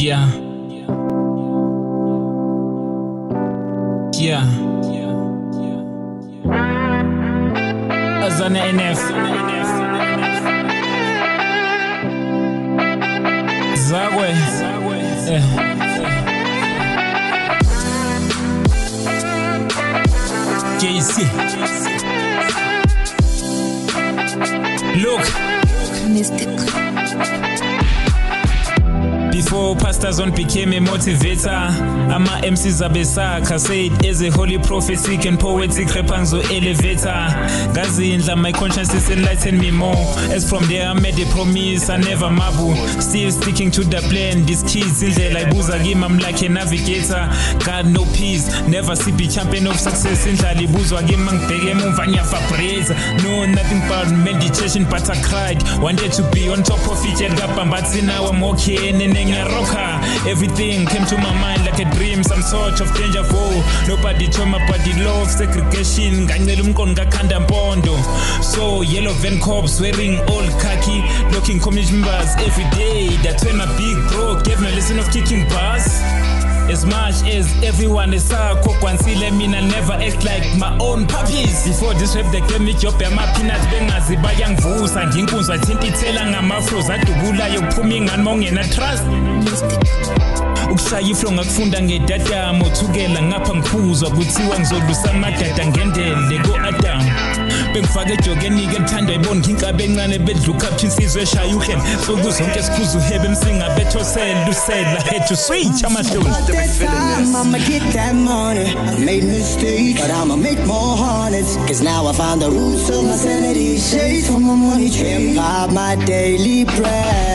Yeah. Yeah. Azania NF. Zakwe. Eh. JC. Look. Mystic. Pastors on became a motivator, ama MCs abesakha said as a holy prophetic and poetic repanzo elevator. Gazindla, my conscience is enlighten me more. As from there I made a promise, I never mabu. Still sticking to the plan. These kids in there like Buza game, I'm like a navigator. God no peace, never see be champion of success. In the Libuzwa game, I'm big mvanya praise. No, nothing but meditation, but I cried. Day to be on top of it, but now I'm okay. And Everything came to my mind like a dream, some sort of danger vu. Nobody told my body love segregation. So yellow van cops wearing old khaki, looking community members every day. That's when my big bro gave me a lesson of kicking bars. As much as everyone is sakho kwansile mina never act like my own puppies. Before this rap they gave me job yama peanuts bengazi bayangivusa. Nginkunzwa thinta ithela ngamaflows adubulayo kuphuma ingane mawungena trust. Ukushaya iflo ngakufunda ngedadamo thukela ngapha ngiphuzwa kuthiwa ngizolusa amadada ngendele ko-adam bengifake ejokenike elithanda ibona nginkabe encane bedlukaphi insizwe eshaya uhem soku zonke sikhuza uhebe emsinga bethosela usela to switch amahloni But this time I'ma get that money. I made mistakes, but I'ma make more hundreds. Cause now I found the roots of my money tree. My daily bread.